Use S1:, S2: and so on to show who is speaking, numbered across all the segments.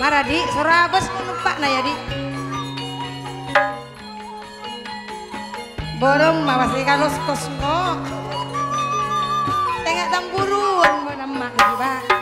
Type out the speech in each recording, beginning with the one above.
S1: Maradi, Surabes numpak na ya di. Borong mawas kalos kosmo. Tengah tamburuan mo nama di ba.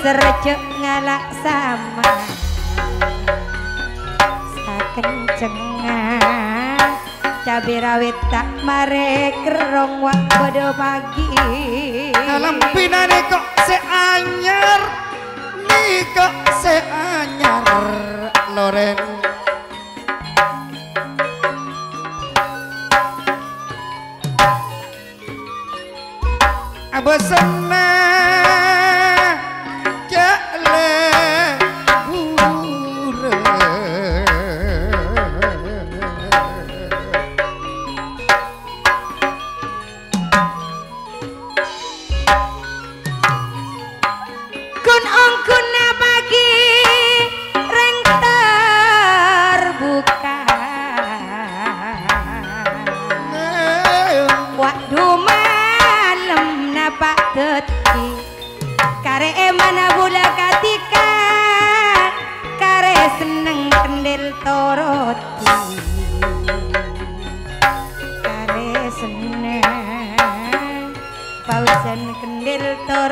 S1: Sercek ngalak sama. Sakencengah cabai rawit tak mare kerong wak bodo pagi
S2: dalam pinane kok seanyar niko seanyar loren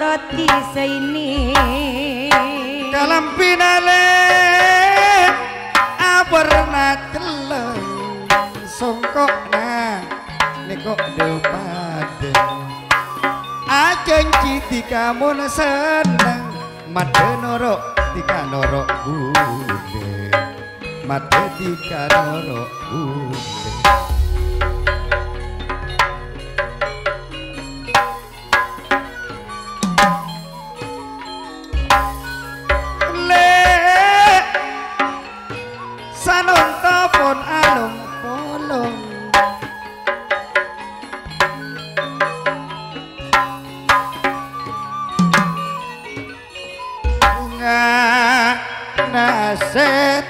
S1: roti seini
S2: dalam pinale awerna telur songkok na neko depade ajenci ah, tika mon seneng mate norok tika norok gude mate tika norok gude said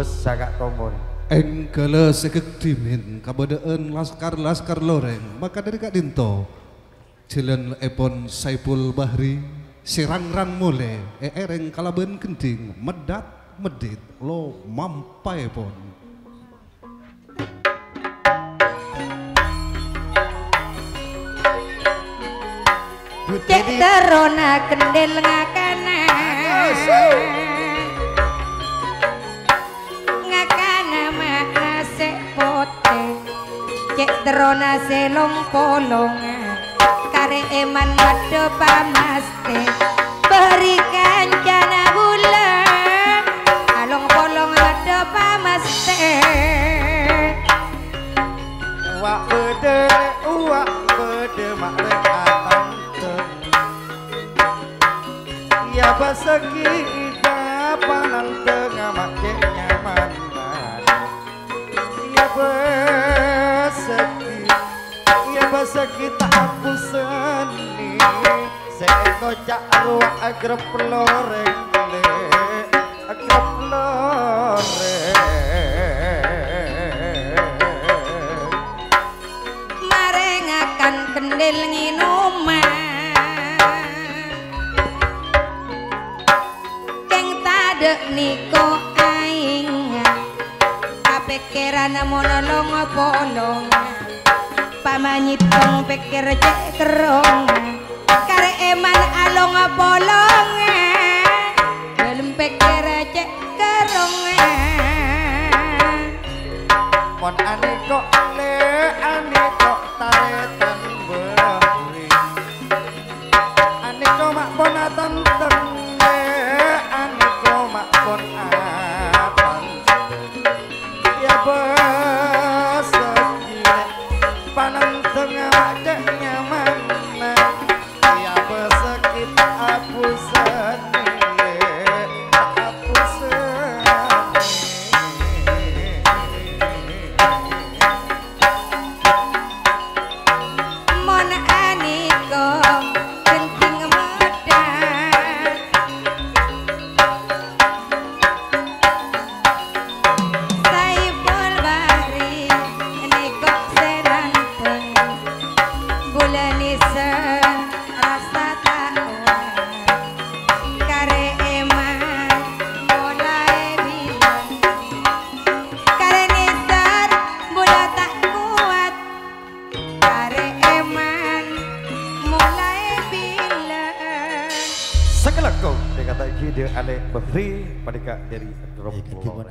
S2: Kubus sagak komon
S3: Engkala sekektimin kabadaan laskar-laskar loreng. Maka dari Kak Dinto Cilen epon Saipul Bahri Sirangrang mule eereng kalaban kenting medat medit lo mampai pon.
S1: Cek terona kendel ngakana. Ngakana Cek selong polonga Kare eman mado pamaste. Berikan jana bulan Along polong mado pamaste.
S2: Uwak bede, uwak bede mak rek atang Ya baseki Aku seni Seko cak ruak agrep loreng le Agrep loreng
S1: marengakan kendil nginuman. Keng tadek niko aing kapikiran monolong bolong namanya tong pikir cekrong kare eman along bolong belum pikir cekrong
S2: pon ane kok le ane kok tarik kata dia ale befri pada dari Rompong.